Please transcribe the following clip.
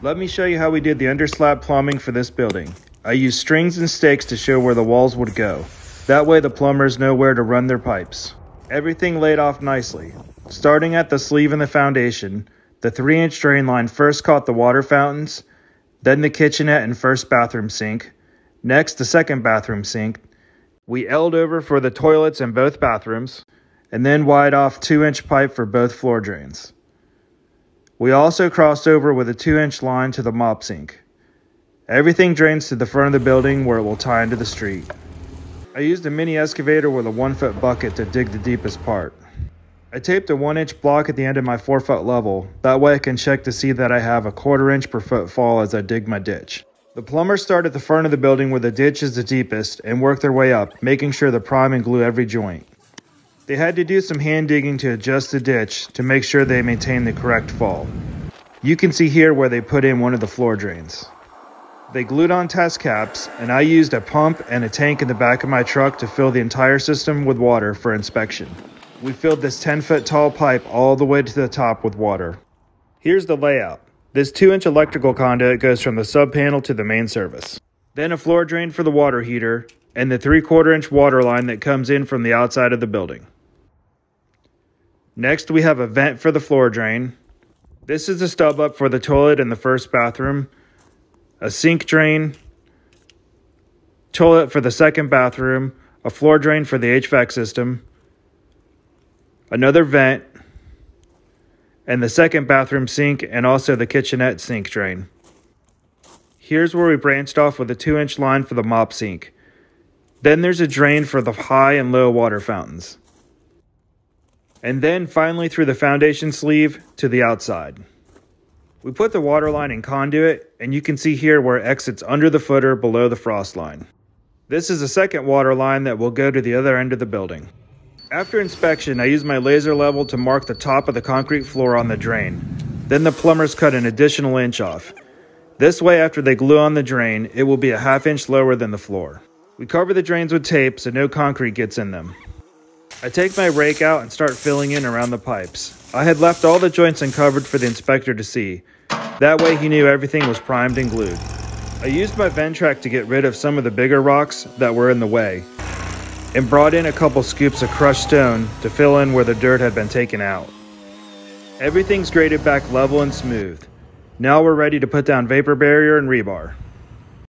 Let me show you how we did the underslab plumbing for this building. I used strings and stakes to show where the walls would go. That way the plumbers know where to run their pipes. Everything laid off nicely. Starting at the sleeve in the foundation, the 3 inch drain line first caught the water fountains, then the kitchenette and first bathroom sink, next the second bathroom sink. We L'd over for the toilets in both bathrooms, and then Y'd off 2 inch pipe for both floor drains. We also crossed over with a 2 inch line to the mop sink. Everything drains to the front of the building where it will tie into the street. I used a mini excavator with a 1 foot bucket to dig the deepest part. I taped a 1 inch block at the end of my 4 foot level, that way I can check to see that I have a quarter inch per foot fall as I dig my ditch. The plumbers start at the front of the building where the ditch is the deepest and work their way up, making sure to prime and glue every joint. They had to do some hand digging to adjust the ditch to make sure they maintain the correct fall. You can see here where they put in one of the floor drains. They glued on test caps, and I used a pump and a tank in the back of my truck to fill the entire system with water for inspection. We filled this 10 foot tall pipe all the way to the top with water. Here's the layout. This 2 inch electrical conduit goes from the sub panel to the main service. Then a floor drain for the water heater, and the 3 quarter inch water line that comes in from the outside of the building. Next, we have a vent for the floor drain. This is a stub up for the toilet in the first bathroom, a sink drain, toilet for the second bathroom, a floor drain for the HVAC system, another vent, and the second bathroom sink and also the kitchenette sink drain. Here's where we branched off with a 2 inch line for the mop sink. Then there's a drain for the high and low water fountains and then finally through the foundation sleeve to the outside. We put the water line in conduit, and you can see here where it exits under the footer below the frost line. This is a second water line that will go to the other end of the building. After inspection, I used my laser level to mark the top of the concrete floor on the drain. Then the plumbers cut an additional inch off. This way, after they glue on the drain, it will be a half inch lower than the floor. We cover the drains with tape so no concrete gets in them. I take my rake out and start filling in around the pipes. I had left all the joints uncovered for the inspector to see. That way he knew everything was primed and glued. I used my Ventrac to get rid of some of the bigger rocks that were in the way, and brought in a couple scoops of crushed stone to fill in where the dirt had been taken out. Everything's graded back level and smooth. Now we're ready to put down vapor barrier and rebar.